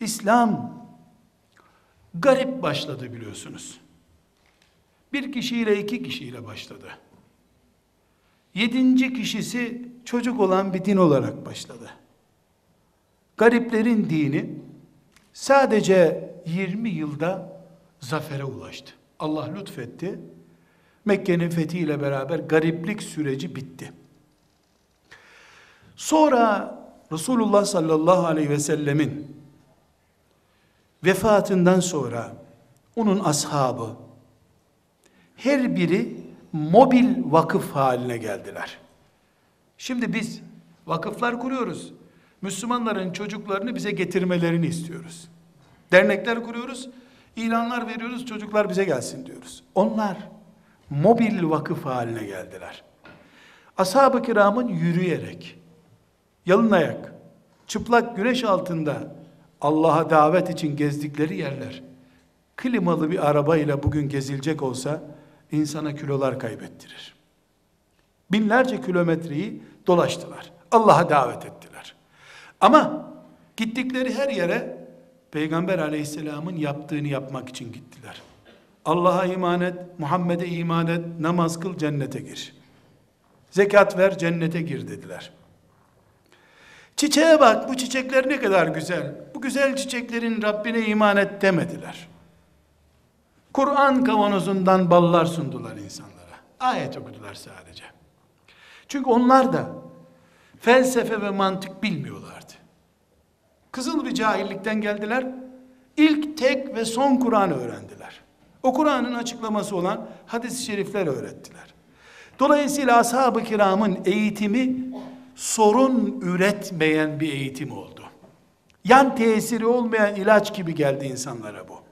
İslam garip başladı biliyorsunuz. Bir kişiyle iki kişiyle başladı. Yedinci kişisi çocuk olan bir din olarak başladı. Gariplerin dini sadece 20 yılda zafere ulaştı. Allah lütfetti. Mekke'nin fethiyle beraber gariplik süreci bitti. Sonra Resulullah sallallahu aleyhi ve sellemin vefatından sonra onun ashabı her biri mobil vakıf haline geldiler. Şimdi biz vakıflar kuruyoruz. Müslümanların çocuklarını bize getirmelerini istiyoruz. Dernekler kuruyoruz. ilanlar veriyoruz. Çocuklar bize gelsin diyoruz. Onlar mobil vakıf haline geldiler. Ashab-ı kiramın yürüyerek, yalın ayak, çıplak güneş altında Allah'a davet için gezdikleri yerler, klimalı bir arabayla bugün gezilecek olsa, insana kilolar kaybettirir. Binlerce kilometreyi dolaştılar. Allah'a davet ettiler. Ama gittikleri her yere Peygamber aleyhisselamın yaptığını yapmak için gittiler. Allah'a iman et, Muhammed'e iman et, namaz kıl, cennete gir. Zekat ver, cennete gir dediler. Çiçeğe bak, bu çiçekler ne kadar güzel. Bu güzel çiçeklerin Rabbine iman et demediler. Kur'an kavanozundan ballar sundular insanlara. Ayet okudular sadece. Çünkü onlar da felsefe ve mantık bilmiyorlardı. Kızıl bir cahillikten geldiler. İlk tek ve son Kur'an'ı öğrendiler. O Kur'an'ın açıklaması olan hadis-i şerifler öğrettiler. Dolayısıyla ashab-ı kiramın eğitimi sorun üretmeyen bir eğitim oldu. Yan tesiri olmayan ilaç gibi geldi insanlara bu.